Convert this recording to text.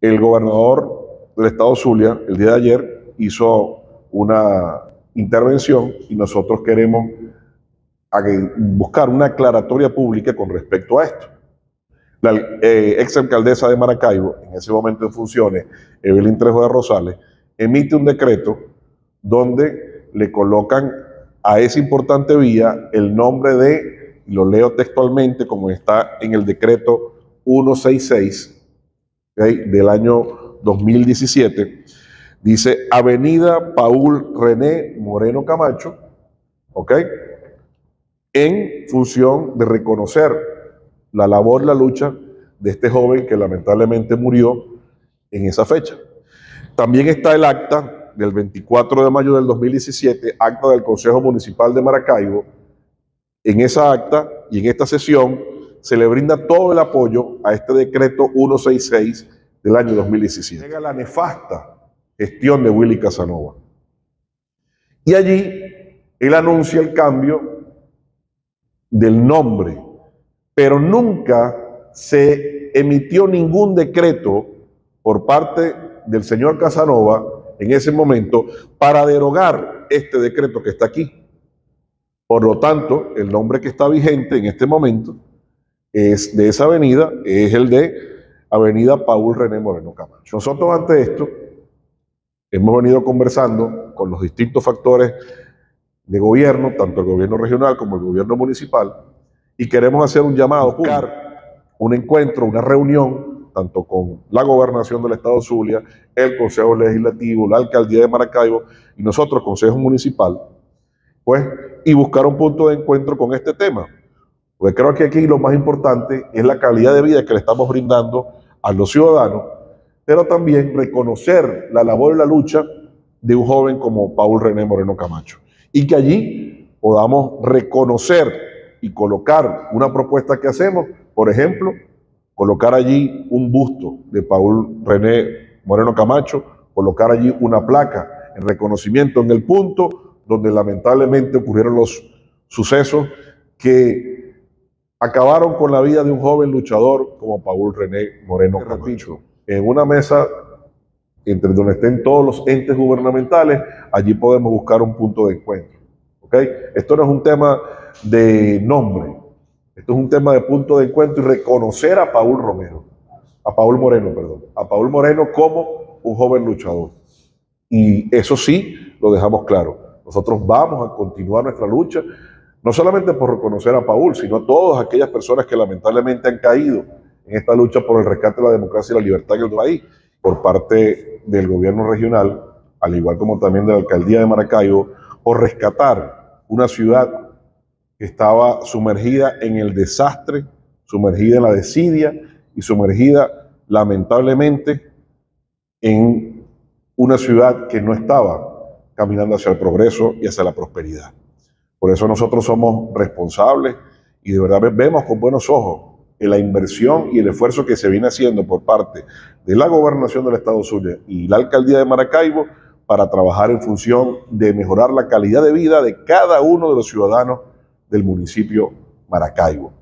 El gobernador del estado Zulia, el día de ayer, hizo una intervención y nosotros queremos buscar una aclaratoria pública con respecto a esto. La eh, ex alcaldesa de Maracaibo, en ese momento en funciones, Evelyn Trejo de Rosales, emite un decreto donde le colocan a esa importante vía el nombre de, lo leo textualmente como está en el decreto 166 del año 2017, dice Avenida Paul René Moreno Camacho. En función de reconocer la labor, la lucha de este joven que lamentablemente murió en esa fecha. También está el acta del 24 de mayo del 2017, acta del Consejo Municipal de Maracaibo. En esa acta y en esta sesión se le brinda todo el apoyo a este decreto 166 del año 2017. Llega la nefasta gestión de Willy Casanova. Y allí él anuncia el cambio del nombre, pero nunca se emitió ningún decreto por parte del señor Casanova en ese momento para derogar este decreto que está aquí. Por lo tanto, el nombre que está vigente en este momento es de esa avenida es el de Avenida Paul René Moreno Camacho. Nosotros ante esto hemos venido conversando con los distintos factores de gobierno, tanto el gobierno regional como el gobierno municipal, y queremos hacer un llamado, buscar un encuentro, una reunión, tanto con la gobernación del Estado Zulia, el Consejo Legislativo, la Alcaldía de Maracaibo y nosotros, Consejo Municipal, pues, y buscar un punto de encuentro con este tema. Porque creo que aquí lo más importante es la calidad de vida que le estamos brindando a los ciudadanos, pero también reconocer la labor y la lucha de un joven como Paul René Moreno Camacho. Y que allí podamos reconocer y colocar una propuesta que hacemos, por ejemplo, colocar allí un busto de Paul René Moreno Camacho, colocar allí una placa en reconocimiento en el punto donde lamentablemente ocurrieron los sucesos que acabaron con la vida de un joven luchador como Paul René Moreno Camacho. En una mesa entre donde estén todos los entes gubernamentales, allí podemos buscar un punto de encuentro. ¿okay? Esto no es un tema de nombre, esto es un tema de punto de encuentro y reconocer a Paul Romero, a Paul Moreno, perdón, a Paul Moreno como un joven luchador. Y eso sí, lo dejamos claro. Nosotros vamos a continuar nuestra lucha no solamente por reconocer a Paul, sino a todas aquellas personas que lamentablemente han caído en esta lucha por el rescate de la democracia y la libertad en el país, por parte del gobierno regional, al igual como también de la alcaldía de Maracaibo, por rescatar una ciudad que estaba sumergida en el desastre, sumergida en la desidia y sumergida lamentablemente en una ciudad que no estaba caminando hacia el progreso y hacia la prosperidad. Por eso nosotros somos responsables y de verdad vemos con buenos ojos la inversión y el esfuerzo que se viene haciendo por parte de la gobernación del Estado Zulia y la alcaldía de Maracaibo para trabajar en función de mejorar la calidad de vida de cada uno de los ciudadanos del municipio Maracaibo.